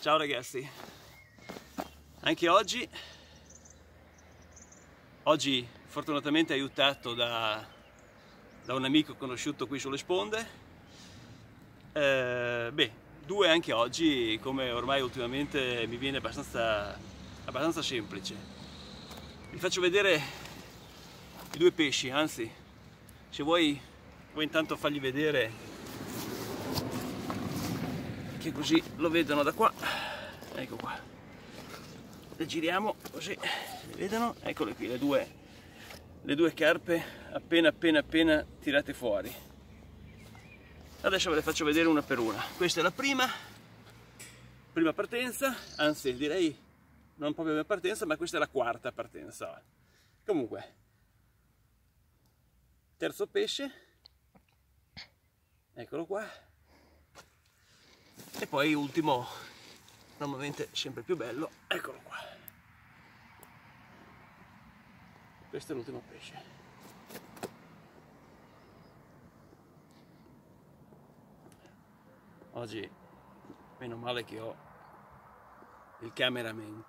Ciao ragazzi, anche oggi, oggi fortunatamente aiutato da, da un amico conosciuto qui sulle sponde, eh, beh, due anche oggi, come ormai ultimamente mi viene abbastanza, abbastanza semplice. Vi faccio vedere i due pesci, anzi, se vuoi, vuoi intanto fargli vedere che così lo vedono da qua. Ecco qua. Le giriamo così. Le vedono? Eccole qui le due le due carpe appena appena appena tirate fuori. Adesso ve le faccio vedere una per una. Questa è la prima. Prima partenza. Anzi direi non proprio la partenza ma questa è la quarta partenza. Comunque. Terzo pesce. Eccolo qua poi ultimo normalmente sempre più bello eccolo qua. Questo è l'ultimo pesce. Oggi meno male che ho il cameraman.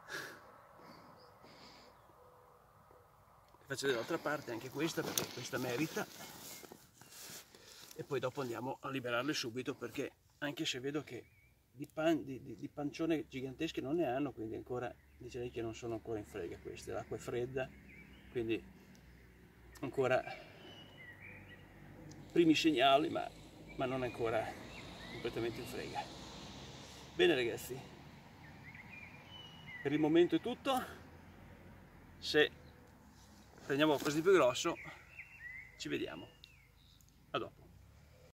Faccio dall'altra parte anche questa perché questa merita. E poi dopo andiamo a liberarle subito perché anche se vedo che di, pan, di, di, di, pancione gigantesche non ne hanno, quindi ancora direi che non sono ancora in frega queste, l'acqua è fredda, quindi ancora primi segnali, ma, ma non ancora completamente in frega. Bene ragazzi, per il momento è tutto, se prendiamo qualcosa di più grosso ci vediamo, a dopo.